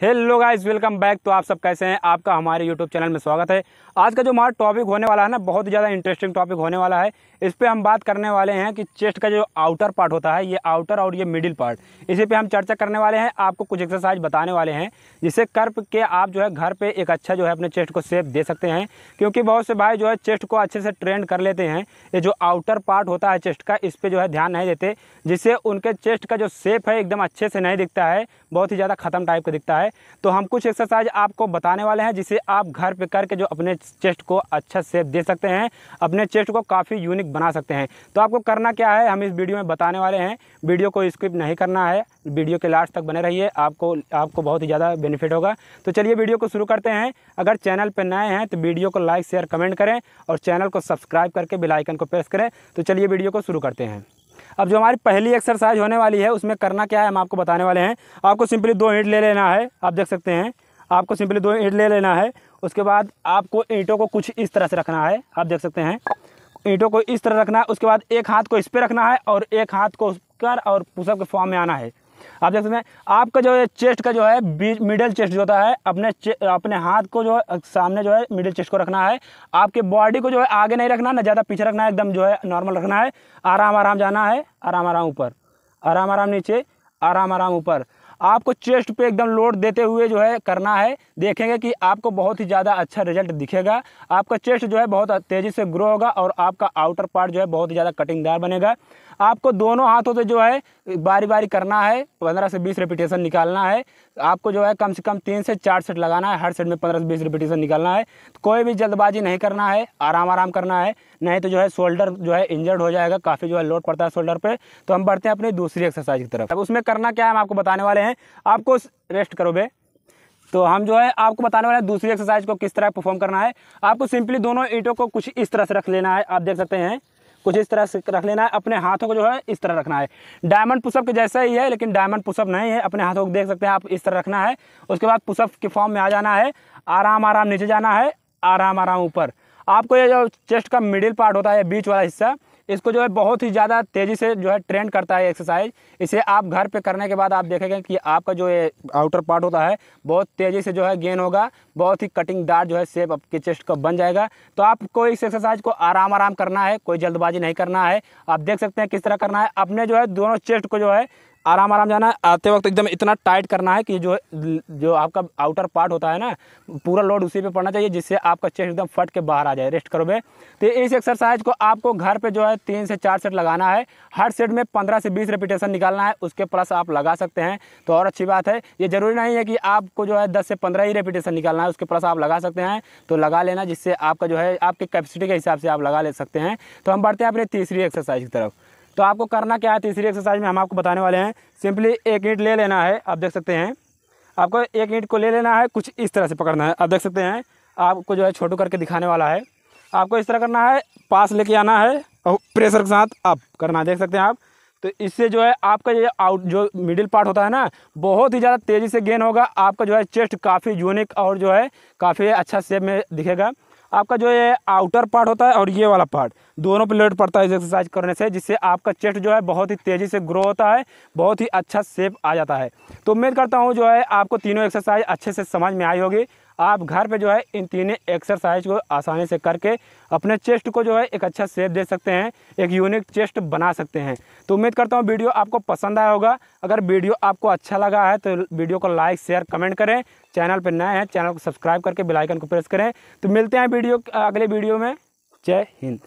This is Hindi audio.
Hello guys, welcome back. तो आप सब कैसे हैं? आपका हमारे यूट्यूब चैनल में स्वागत है। आज का जो हमारा टॉपिक होने वाला है ना, बहुत ज़्यादा इंटरेस्टिंग टॉपिक होने वाला है। इस पर हम बात करने वाले हैं कि चेस्ट का जो आउटर पार्ट होता है, ये आउटर और ये मिडिल पार्ट इसी पे हम चर्चा करने वाले हैं, आपको कुछ एक्सरसाइज बताने वाले हैं जिसे कर के आप जो है, घर पर एक अच्छा जो है, अपने चेस्ट को सेप दे सकते हैं। क्योंकि बहुत से भाई जो है चेस्ट को अच्छे से ट्रेंड कर लेते हैं। ये जो आउटर पार्ट होता है चेस्ट का, इस पर जो है ध्यान नहीं देते, जिससे उनके चेस्ट का जो सेप है, एकदम अच्छे से नहीं दिखता है, बहुत ही ज़्यादा ख़त्म टाइप का दिखता है। तो हम कुछ एक्सरसाइज आपको बताने वाले हैं, जिसे आप घर पे करके जो अपने चेस्ट को अच्छा सेप दे सकते हैं, अपने चेस्ट को काफ़ी यूनिक बना सकते हैं। तो आपको करना क्या है, हम इस वीडियो में बताने वाले हैं। वीडियो को स्किप नहीं करना है। वीडियो के लास्ट तक बने रहिए, आपको आपको बहुत ही ज़्यादा बेनिफिट होगा। तो चलिए वीडियो को शुरू करते हैं। अगर चैनल पर नए हैं तो वीडियो को लाइक शेयर कमेंट करें और चैनल को सब्सक्राइब करके बेलाइकन को प्रेस करें। तो चलिए वीडियो को शुरू करते हैं। अब जो हमारी पहली एक्सरसाइज होने वाली है, उसमें करना क्या है, हम आपको बताने वाले हैं। आपको सिंपली दो ईंट ले लेना है, आप देख सकते हैं। आपको सिंपली दो ईंट ले लेना है, उसके बाद आपको ईंटों को कुछ इस तरह से रखना है, आप देख सकते हैं। ईंटों को इस तरह रखना है, उसके बाद एक हाथ को इस पर रखना है और एक हाथ को कर और पुशअप के फॉर्म में आना है। आप देख सकते हैं, आपका जो है चेस्ट का जो है मिडिल चेस्ट जो होता है, अपने अपने हाथ को जो है, सामने जो है मिडिल चेस्ट को रखना है। आपके बॉडी को जो है आगे नहीं रखना, ना ज़्यादा पीछे रखना है, एकदम जो है नॉर्मल रखना है। आराम आराम जाना है, आराम आराम ऊपर। आराम आराम नीचे, आराम आराम ऊपर। आपको चेस्ट पे एकदम लोड देते हुए जो है करना है। देखेंगे कि आपको बहुत ही ज़्यादा अच्छा रिज़ल्ट दिखेगा। आपका चेस्ट जो है बहुत तेज़ी से ग्रो होगा और आपका आउटर पार्ट जो है बहुत ही ज़्यादा कटिंगदार बनेगा। आपको दोनों हाथों से जो है बारी बारी करना है, पंद्रह से बीस रिपीटेशन निकालना है। आपको जो है कम से कम तीन से चार सेट लगाना है, हर सेट में पंद्रह से बीस रिपीटेशन निकालना है। तो कोई भी जल्दबाजी नहीं करना है आराम आराम करना है, नहीं तो जो है शोल्डर जो है इंजर्ड हो जाएगा, काफ़ी जो है लोड पड़ता है शोल्डर पर तो हम बढ़ते हैं अपनी दूसरी एक्सरसाइज की तरफ़। अब उसमें करना क्या है, हम आपको बताने वाले आपको रेस्ट करो बे। तो हम जो है आपको बताने वाले हैं दूसरी एक्सरसाइज को किस तरह परफॉर्म करना है। आपको सिंपली दोनों ईंटों को कुछ इस तरह से रख लेना है। आप देख सकते हैं, कुछ इस तरह से रख लेना है। अपने हाथों को जो है इस तरह रखना है। डायमंड पुशअप के जैसा ही है, लेकिन डायमंड पुशअप नहीं है। अपने हाथों को देख सकते हैं, आप इस तरह रखना है। उसके बाद पुशअप के फॉर्म में आ जाना है। आराम आराम, नीचे जाना है। आराम आराम, ऊपर। आपको ये जो चेस्ट का मिडिल पार्ट होता है बीच वाला हिस्सा इसको जो है बहुत ही ज़्यादा तेज़ी से जो है ट्रेंड करता है एक्सरसाइज इसे आप घर पे करने के बाद आप देखेंगे कि आपका जो ये आउटर पार्ट होता है, बहुत तेज़ी से जो है गेन होगा, बहुत ही कटिंग दार जो है सेप आपके चेस्ट का बन जाएगा। तो आपको इस एक्सरसाइज को आराम आराम करना है, कोई जल्दबाजी नहीं करना है। आप देख सकते हैं किस तरह करना है। अपने जो है दोनों चेस्ट को जो है आराम आराम जाना है। आते वक्त एकदम इतना टाइट करना है कि जो जो आपका आउटर पार्ट होता है ना, पूरा लोड उसी पे पड़ना चाहिए जिससे आपका चेस्ट एकदम फट के बाहर आ जाए। रेस्ट करो बे। तो इस एक्सरसाइज को आपको घर पे जो है तीन से चार सेट लगाना है। हर सेट में पंद्रह से बीस रेपिटेशन निकालना है। उसके प्लस आप लगा सकते हैं। तो और अच्छी बात है, ये ज़रूरी नहीं है कि आपको जो है दस से पंद्रह ही रेपिटेशन निकालना है। उसके प्लस आप लगा सकते हैं। तो लगा लेना जिससे आपका जो है, आपके कैपेसिटी के हिसाब से आप लगा ले सकते हैं। तो हम बढ़ते हैं अपनी तीसरी एक्सरसाइज की तरफ़। तो आपको करना क्या है, तीसरी एक्सरसाइज में हम आपको बताने वाले हैं। सिंपली एक ईंट ले लेना है, आप देख सकते हैं। आपको एक ईंट को ले लेना है, कुछ इस तरह से पकड़ना है। आप देख सकते हैं, आपको जो है छोटू करके दिखाने वाला है। आपको इस तरह करना है, पास लेके आना है, और प्रेशर के साथ अप करना है, देख सकते हैं आप। तो इससे जो है आपका ये आउट जो मिडिल पार्ट होता है ना, बहुत ही ज़्यादा तेज़ी से गेन होगा। आपका जो है चेस्ट काफ़ी यूनिक और जो है काफ़ी अच्छा शेप में दिखेगा। आपका जो ये आउटर पार्ट होता है और ये वाला पार्ट दोनों पे लोड पड़ता है इस एक्सरसाइज करने से, जिससे आपका चेस्ट जो है बहुत ही तेज़ी से ग्रो होता है, बहुत ही अच्छा सेप आ जाता है। तो उम्मीद करता हूँ जो है आपको तीनों एक्सरसाइज अच्छे से समझ में आई होगी। आप घर पे जो है इन तीनों एक्सरसाइज को आसानी से करके अपने चेस्ट को जो है एक अच्छा शेप दे सकते हैं, एक यूनिक चेस्ट बना सकते हैं। तो उम्मीद करता हूँ वीडियो आपको पसंद आया होगा। अगर वीडियो आपको अच्छा लगा है तो वीडियो को लाइक शेयर कमेंट करें। चैनल पर नए हैं, चैनल को सब्सक्राइब करके बेलाइकन को प्रेस करें। तो मिलते हैं वीडियो, अगले वीडियो में। जय हिंद।